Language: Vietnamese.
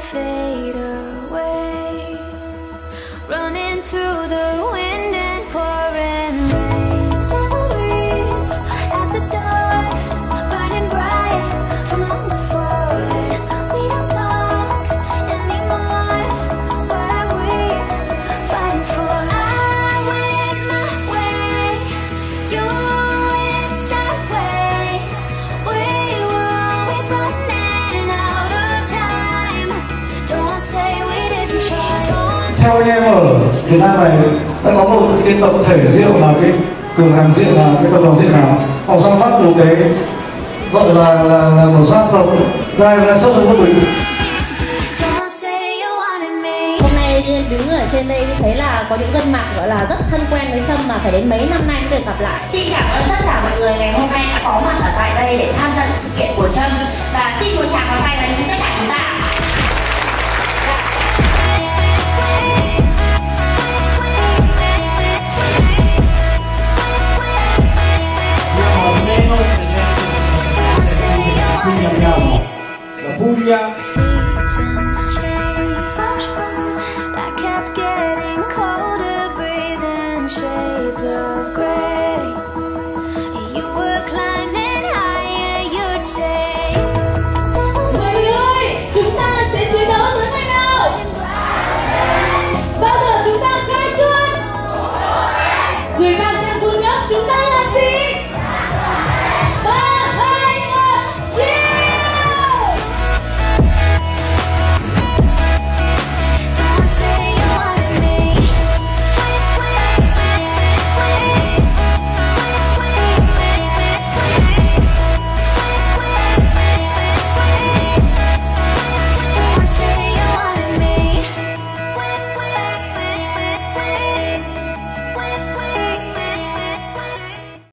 fade away. Running through the theo anh em ở Việt Nam này đã có một cái tập thể rượu là cái cửa hàng rượu là cái tập đoàn rượu nào? Họ ra mắt một cái gọi là là là một gia tộc. Bình hôm nay đứng ở trên đây mới thấy là có những gương mặt gọi là rất thân quen với Trâm mà phải đến mấy năm nay mới được gặp lại. Xin cảm ơn tất cả mọi người ngày hôm nay đã có mặt ở tại đây để tham gia sự kiện của Trâm. Và xin một tràng pháo tay dành cho tất cả La Puglia. shades of gray